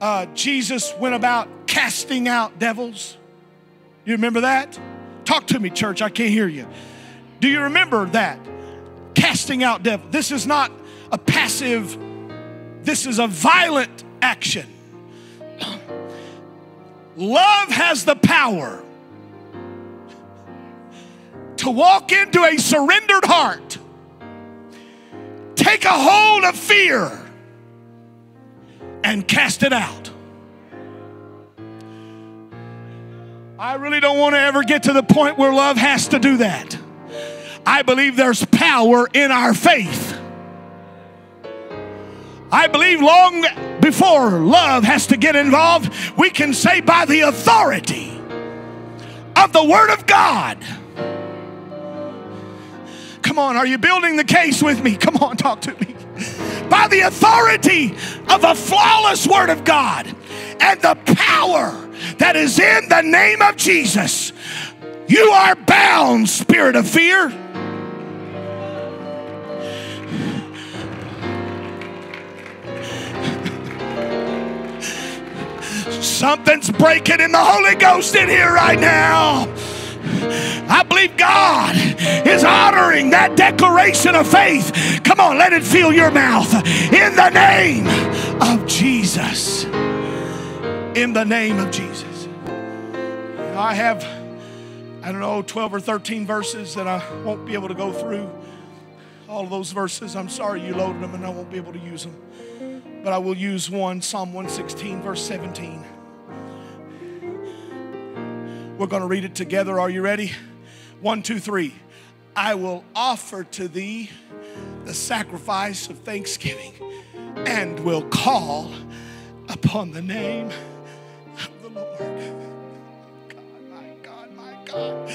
Uh, Jesus went about casting out devils. You remember that? Talk to me, church. I can't hear you. Do you remember that? Casting out devils. This is not a passive, this is a violent action. Love has the power to walk into a surrendered heart, take a hold of fear, and cast it out. I really don't want to ever get to the point where love has to do that. I believe there's power in our faith. I believe long before love has to get involved, we can say by the authority of the Word of God. Come on, are you building the case with me? Come on, talk to me. By the authority of a flawless Word of God and the power that is in the name of Jesus, you are bound, spirit of fear. Something's breaking in the Holy Ghost in here right now. I believe God is honoring that declaration of faith. Come on, let it fill your mouth. In the name of Jesus. In the name of Jesus. I have, I don't know, 12 or 13 verses that I won't be able to go through. All of those verses, I'm sorry you loaded them and I won't be able to use them but I will use one Psalm 116, verse 17. We're going to read it together. Are you ready? One, two, three. I will offer to thee the sacrifice of thanksgiving. and will call upon the name of the Lord. God, my God, my God.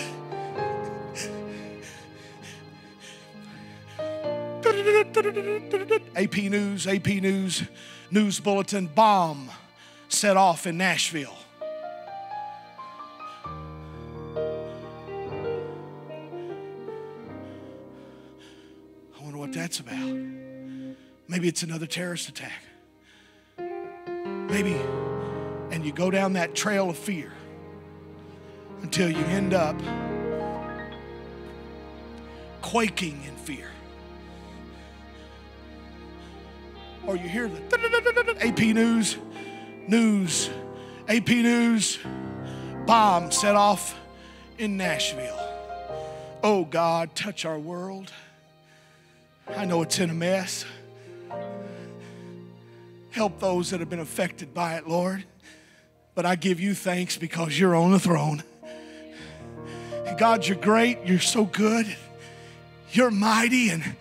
AP News, AP News, news bulletin bomb set off in Nashville. What that's about. Maybe it's another terrorist attack. Maybe, and you go down that trail of fear until you end up quaking in fear. Or you hear the AP News, news, AP News, bomb set off in Nashville. Oh God, touch our world. I know it's in a mess. Help those that have been affected by it, Lord. But I give you thanks because you're on the throne. God, you're great. You're so good. You're mighty. And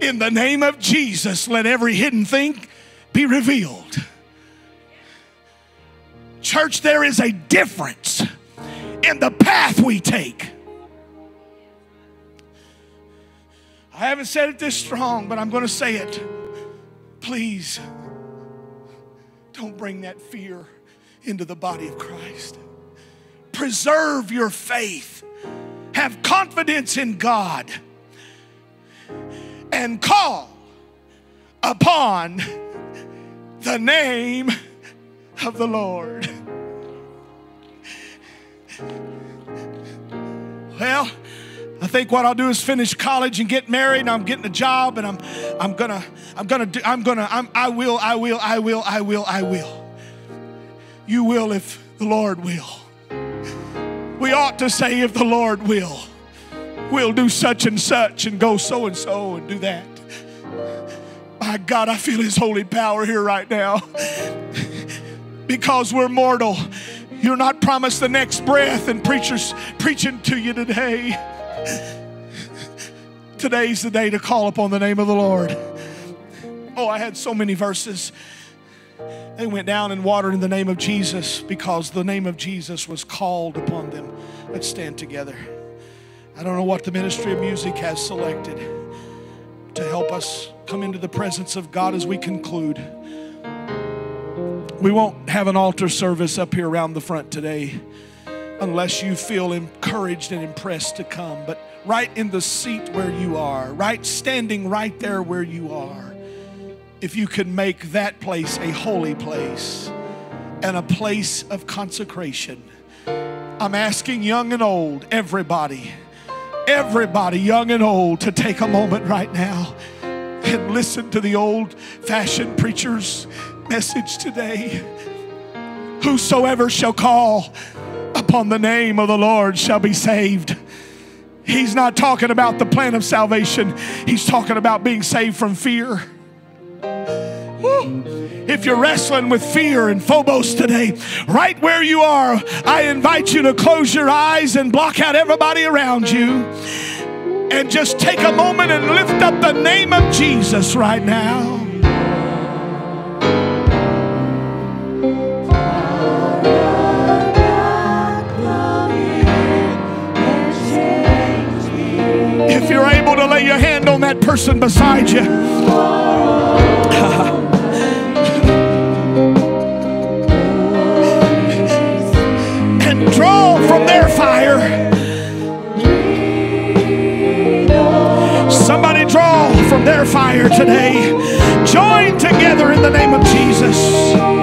in the name of Jesus, let every hidden thing be revealed. Church, there is a difference in the path we take. I haven't said it this strong, but I'm going to say it. Please don't bring that fear into the body of Christ. Preserve your faith. Have confidence in God. And call upon the name of the Lord. Well, I think what I'll do is finish college and get married and I'm getting a job and I'm I'm gonna I'm gonna do I'm gonna I'm I will I will I will I will I will. You will if the Lord will. We ought to say if the Lord will. We'll do such and such and go so and so and do that. My God, I feel his holy power here right now. because we're mortal. You're not promised the next breath, and preachers preaching to you today. Today's the day to call upon the name of the Lord. Oh, I had so many verses. They went down and watered in the name of Jesus because the name of Jesus was called upon them. Let's stand together. I don't know what the ministry of music has selected to help us come into the presence of God as we conclude. We won't have an altar service up here around the front today unless you feel encouraged and impressed to come. But right in the seat where you are, right standing right there where you are, if you could make that place a holy place and a place of consecration. I'm asking young and old, everybody, everybody, young and old, to take a moment right now and listen to the old fashioned preacher's message today. Whosoever shall call upon the name of the Lord shall be saved. He's not talking about the plan of salvation, he's talking about being saved from fear. Woo. If you're wrestling with fear and phobos today, right where you are, I invite you to close your eyes and block out everybody around you and just take a moment and lift up the name of Jesus right now. If you're able to lay your hand on that person beside you, and draw from their fire. Somebody draw from their fire today. Join together in the name of Jesus.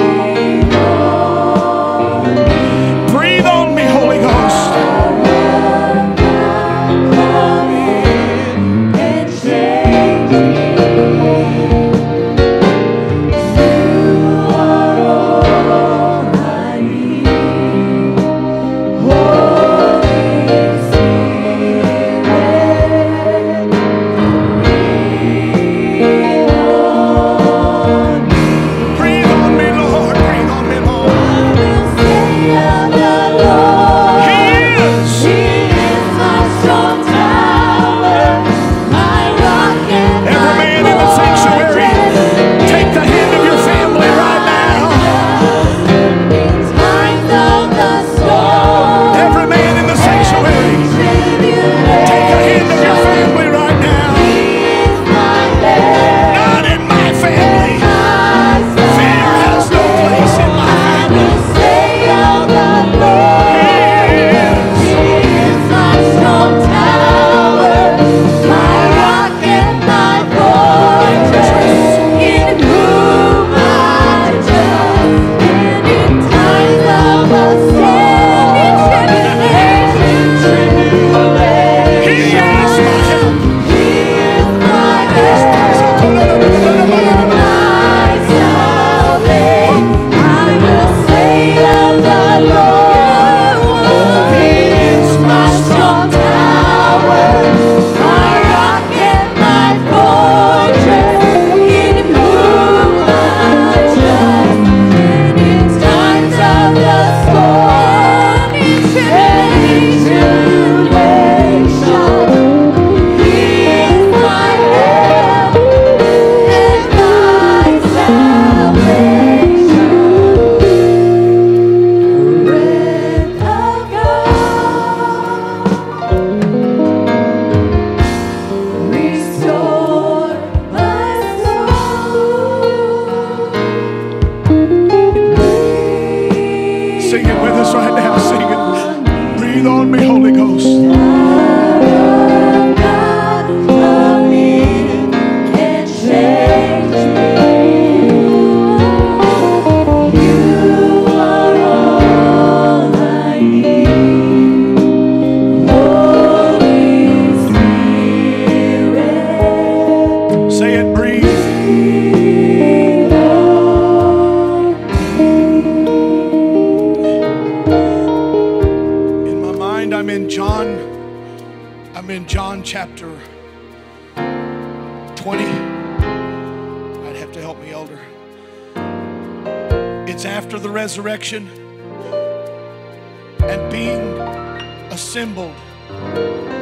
Assembled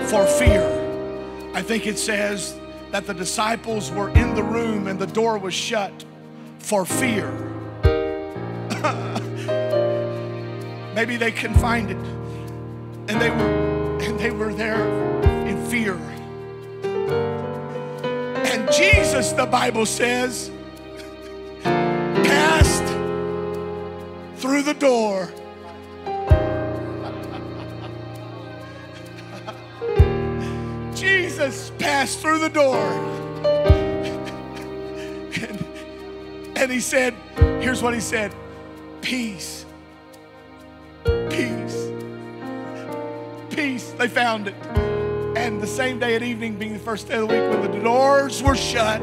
for fear. I think it says that the disciples were in the room and the door was shut for fear. Maybe they couldn't find it. And they were and they were there in fear. And Jesus, the Bible says, passed through the door. Passed through the door. and, and he said, here's what he said peace. Peace. Peace. They found it. And the same day at evening, being the first day of the week, when the doors were shut,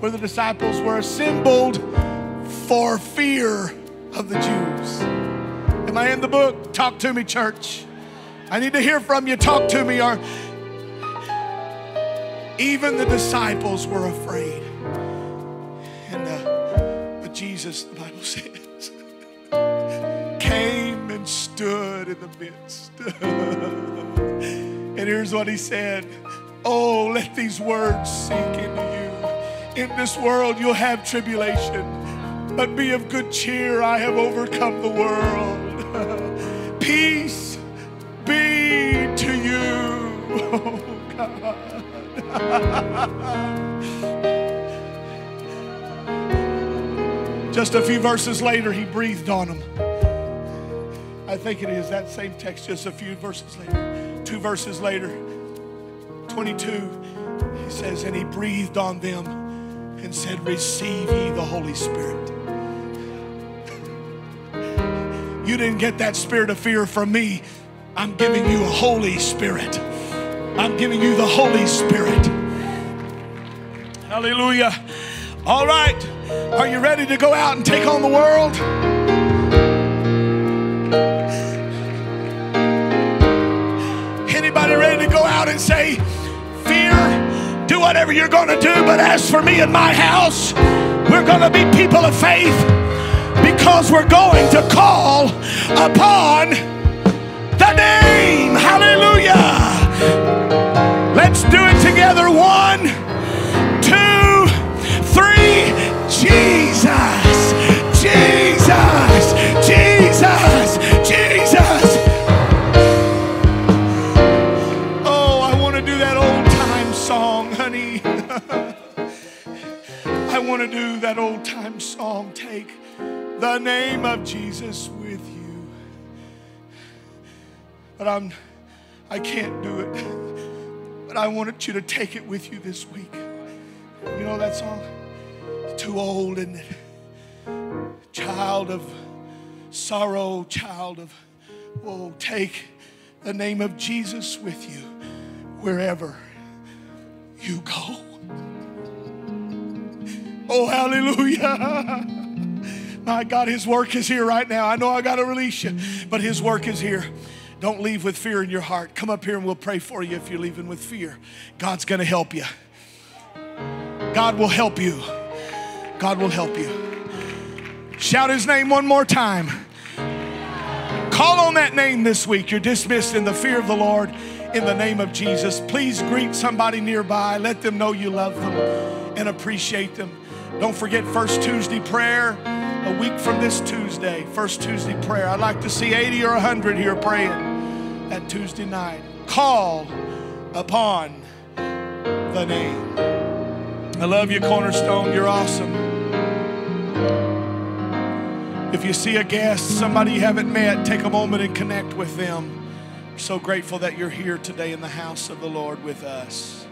where the disciples were assembled for fear of the Jews. Am I in the book? Talk to me, church. I need to hear from you. Talk to me. Or even the disciples were afraid. And uh, but Jesus, the Bible says, came and stood in the midst. and here's what he said Oh, let these words sink into you. In this world, you'll have tribulation, but be of good cheer. I have overcome the world. Peace be to you. Oh, God. Just a few verses later, he breathed on them. I think it is that same text, just a few verses later. Two verses later, 22, he says, And he breathed on them and said, Receive ye the Holy Spirit. You didn't get that spirit of fear from me. I'm giving you a Holy Spirit. I'm giving you the Holy Spirit. Hallelujah. All right. Are you ready to go out and take on the world? Anybody ready to go out and say, Fear, do whatever you're going to do, but as for me and my house, we're going to be people of faith because we're going to call upon the name. Hallelujah. Let's do it together. One, two, three. Jesus, Jesus, Jesus, Jesus. Oh, I want to do that old time song, honey. I want to do that old time song. Take the name of Jesus with you. But I'm I can't do it. But I wanted you to take it with you this week. You know that song? Too old, isn't it? Child of sorrow, child of woe, take the name of Jesus with you wherever you go. Oh, hallelujah. My God, His work is here right now. I know I got to release you, but His work is here. Don't leave with fear in your heart. Come up here and we'll pray for you if you're leaving with fear. God's going to help you. God will help you. God will help you. Shout His name one more time. Call on that name this week. You're dismissed in the fear of the Lord in the name of Jesus. Please greet somebody nearby. Let them know you love them and appreciate them. Don't forget First Tuesday prayer a week from this Tuesday. First Tuesday prayer. I'd like to see 80 or 100 here praying that Tuesday night. Call upon the name. I love you, Cornerstone. You're awesome. If you see a guest, somebody you haven't met, take a moment and connect with them. We're so grateful that you're here today in the house of the Lord with us.